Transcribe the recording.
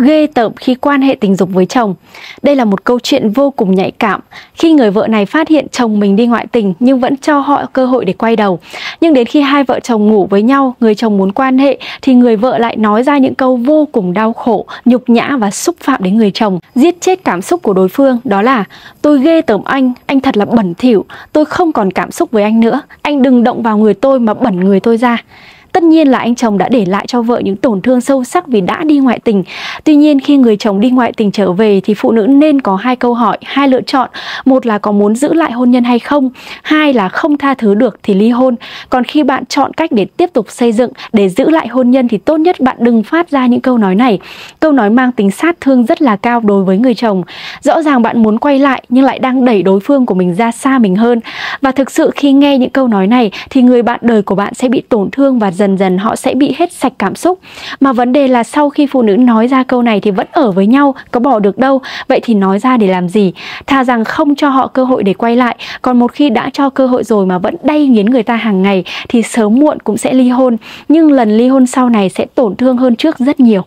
ghê tởm khi quan hệ tình dục với chồng. Đây là một câu chuyện vô cùng nhạy cảm khi người vợ này phát hiện chồng mình đi ngoại tình nhưng vẫn cho họ cơ hội để quay đầu. Nhưng đến khi hai vợ chồng ngủ với nhau, người chồng muốn quan hệ thì người vợ lại nói ra những câu vô cùng đau khổ, nhục nhã và xúc phạm đến người chồng, giết chết cảm xúc của đối phương. Đó là tôi ghê tởm anh, anh thật là bẩn thỉu, tôi không còn cảm xúc với anh nữa, anh đừng động vào người tôi mà bẩn người tôi ra. Tất nhiên là anh chồng đã để lại cho vợ những tổn thương sâu sắc vì đã đi ngoại tình. Tuy nhiên khi người chồng đi ngoại tình trở về thì phụ nữ nên có hai câu hỏi, hai lựa chọn. Một là có muốn giữ lại hôn nhân hay không, hai là không tha thứ được thì ly hôn. Còn khi bạn chọn cách để tiếp tục xây dựng, để giữ lại hôn nhân thì tốt nhất bạn đừng phát ra những câu nói này. Câu nói mang tính sát thương rất là cao đối với người chồng. Rõ ràng bạn muốn quay lại nhưng lại đang đẩy đối phương của mình ra xa mình hơn. Và thực sự khi nghe những câu nói này thì người bạn đời của bạn sẽ bị tổn thương và dần dần dần họ sẽ bị hết sạch cảm xúc. Mà vấn đề là sau khi phụ nữ nói ra câu này thì vẫn ở với nhau, có bỏ được đâu. Vậy thì nói ra để làm gì? Thà rằng không cho họ cơ hội để quay lại. Còn một khi đã cho cơ hội rồi mà vẫn đay nghiến người ta hàng ngày thì sớm muộn cũng sẽ ly hôn. Nhưng lần ly hôn sau này sẽ tổn thương hơn trước rất nhiều.